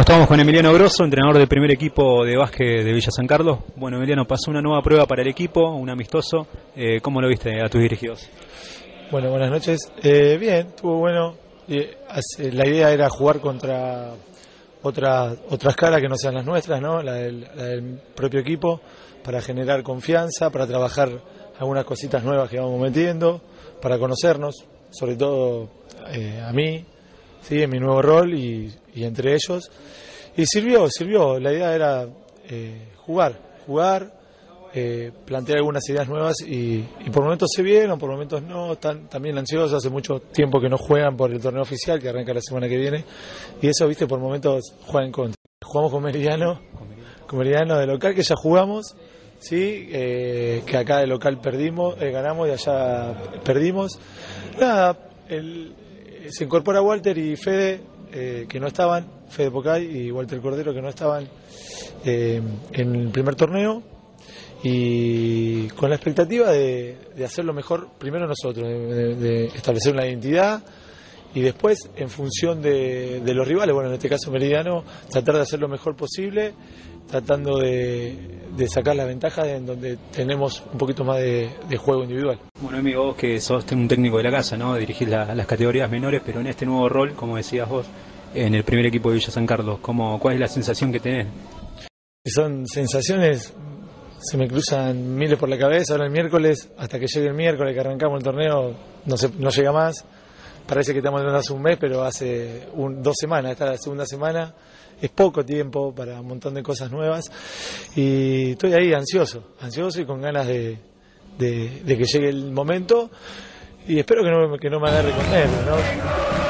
estamos con Emiliano Grosso, entrenador del primer equipo de básquet de Villa San Carlos. Bueno, Emiliano, pasó una nueva prueba para el equipo, un amistoso. Eh, ¿Cómo lo viste a tus dirigidos? Bueno, buenas noches. Eh, bien, estuvo bueno. la idea era jugar contra otras otras caras que no sean las nuestras, ¿no? La del, propio equipo, para generar confianza, para trabajar algunas cositas nuevas que vamos metiendo, para conocernos, sobre todo eh, a mí, ¿sí? en mi nuevo rol y, entre ellos. Y sirvió, sirvió. La idea era eh, jugar, jugar, eh, plantear algunas ideas nuevas y, por momentos se vieron, por momentos no, están también ansiosos, hace mucho tiempo que no juegan por el torneo oficial que arranca la semana que viene y eso, viste, por momentos juegan contra. Jugamos con Meridiano, con Meridiano de local que ya jugamos, sí, eh, que acá de local perdimos, ganamos y allá perdimos. Nada, el, se incorpora Walter y Fede, eh, que no estaban, Fede Pocay y Walter Cordero, que no estaban eh, en el primer torneo, y con la expectativa de, hacerlo mejor, primero nosotros, de, establecer una identidad y después, en función de, los rivales, bueno, en este caso Meridiano, tratar de hacer lo mejor posible, tratando de, sacar la ventaja en donde tenemos un poquito más de, juego individual. Bueno, amigo, vos que sos un técnico de la casa, ¿no? Dirigís las categorías menores, pero en este nuevo rol, como decías vos, en el primer equipo de Villa San Carlos, ¿cómo, ¿cuál es la sensación que tenés? Son sensaciones, se me cruzan miles por la cabeza, ahora el miércoles, hasta que llegue el miércoles que arrancamos el torneo, no, se, no llega más parece que estamos hace un mes, pero hace dos semanas, esta es la segunda semana, es poco tiempo para un montón de cosas nuevas. Y estoy ahí ansioso, ansioso y con ganas de, que llegue el momento. Y espero que no, que no me agarre con nervios, ¿no?